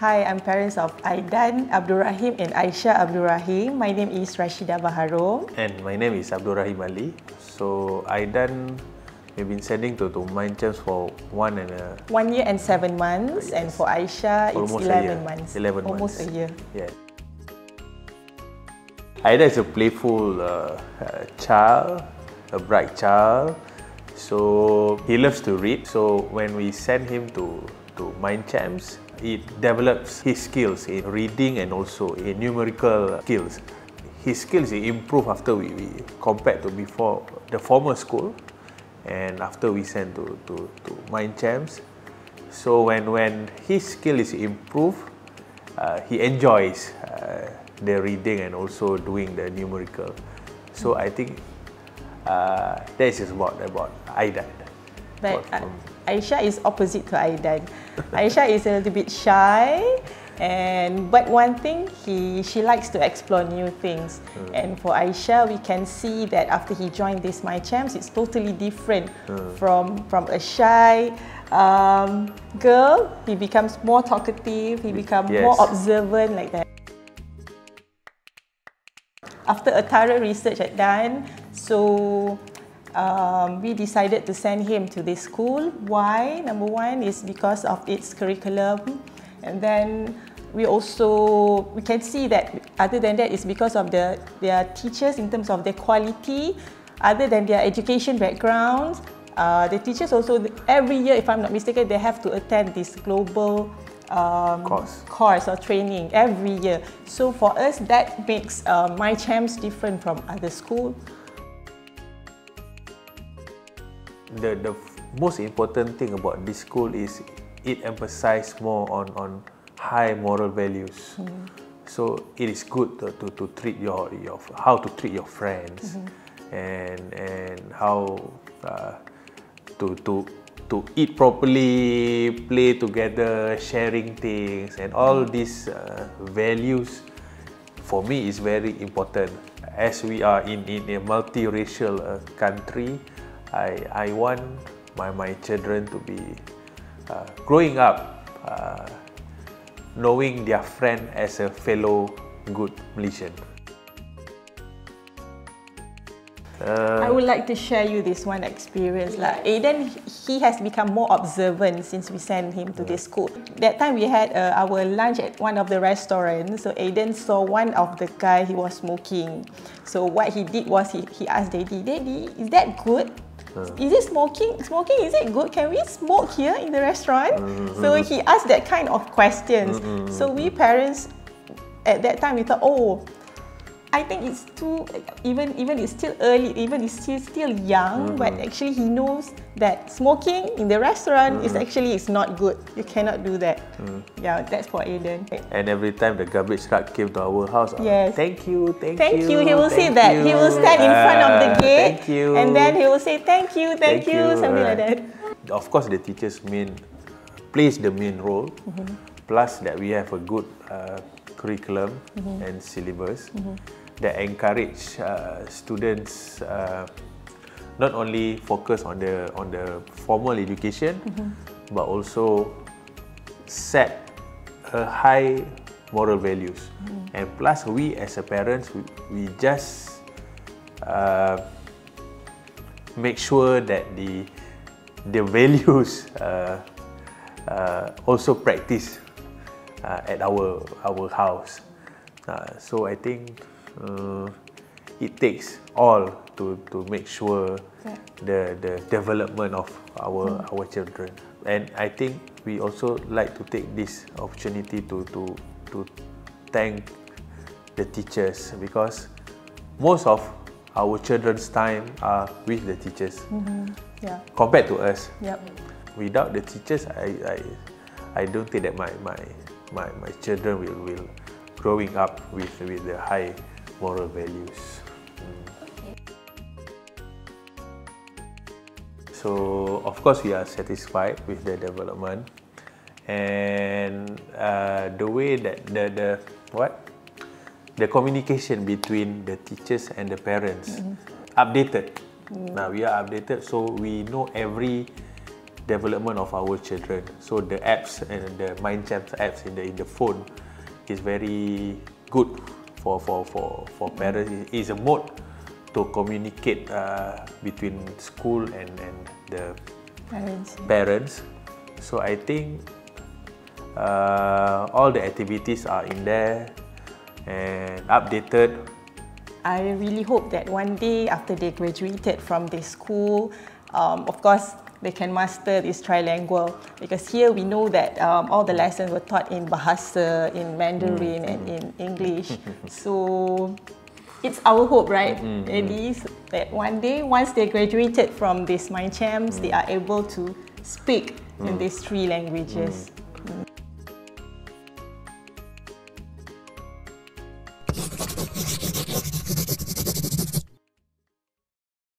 Hi, I'm parents of Aydan Abdul Rahim and Aysha Abdul Rahim. My name is Rashidah Baharom. And my name is Abdul Rahim Ali. So Aydan, we've been sending to, to Mind for one and a One year and seven months, and for Aysha, it's almost year. 11 months. 11 Almost months. a year. Yeah. Aida is a playful uh, uh, child, a bright child. So he loves to read. So when we send him to, to Mind Champs, it develops his skills in reading and also in numerical skills. His skills improve after we, we compared to before the former school and after we send to, to, to Mind Champs. So when, when his skill is improved, uh, he enjoys uh, the reading and also doing the numerical. So I think uh, that is about about Aidan. But uh, Aysha is opposite to Aydan. Aysha is a little bit shy, and but one thing he she likes to explore new things. And for Aysha, we can see that after he joined this MindChamps, it's totally different from from a shy um, girl. He becomes more talkative. He becomes more observant like that. After a thorough research had done, so um, we decided to send him to this school. Why? Number one is because of its curriculum, and then we also we can see that other than that is because of the their teachers in terms of their quality, other than their education backgrounds. Uh, the teachers also every year, if I'm not mistaken, they have to attend this global um, Course. course or training every year. So for us, that makes uh, MindChamps different from other schools. The the most important thing about this school is it emphasizes more on on high moral values. So it is good to, to, to treat your, your how to treat your friends and and how uh, to to to eat properly, play together, sharing things, and all these uh, values for me is very important. As we are in, in a multiracial uh, country, I, I want my, my children to be uh, growing up uh, knowing their friend as a fellow good Malaysian. I would like to share you this one experience. Like Aydan, he has become more observant since we sent him to this school. That time we had uh, our lunch at one of the restaurants. So Aydan saw one of the guy he was smoking. So what he did was he, he asked Daddy, Daddy, is that good? Is it smoking? Smoking is it good? Can we smoke here in the restaurant? So he asked that kind of questions. So we parents at that time we thought, oh, I think it's too even even it's still early, even it's still still young, but actually he knows that smoking in the restaurant is actually is not good. You cannot do that. Yeah, that's for Aiden. And every time the garbage truck came to our house, Yes. thank you, thank, Thank you. you. He will say thank that. He will stand in front of the Ah, gate, Thank you. and then he will say thank you, thank, you, something like that. Of course, the teachers main plays the main role. Mm-hmm. Plus that we have a good uh, curriculum Mm-hmm. and syllabus that encourage uh, students uh, not only focus on the on the formal education, Mm-hmm. but also set a high moral values. And plus, we as a parents, we, we just uh, make sure that the the values uh, uh, also practice uh, at our our house. Uh, so I think uh, it takes all to, to make sure Yeah. the the development of our our children. And I think we also like to take this opportunity to to to thank the teachers because most of our children's time are with the teachers Yeah. compared to us. Yep. Without the teachers, I I, I don't think that my my my, my children will, will growing up with with the high moral values. Mm. So of course we are satisfied with the development and uh, the way that the the what the communication between the teachers and the parents updated. Now we are updated, so we know every development of our children. So the apps and the MindChamps apps in the in the phone is very good for for for for parents. Is a mode to communicate uh, between school and and the Parents. parents. So I think uh, all the activities are in there and updated. I really hope that one day after they graduated from this school, um, of course, they can master this trilingual because here we know that um, all the lessons were taught in Bahasa, in Mandarin, and in English. so it's our hope, right, at least that one day, once they graduated from this Mind Champs, they are able to speak in these three languages.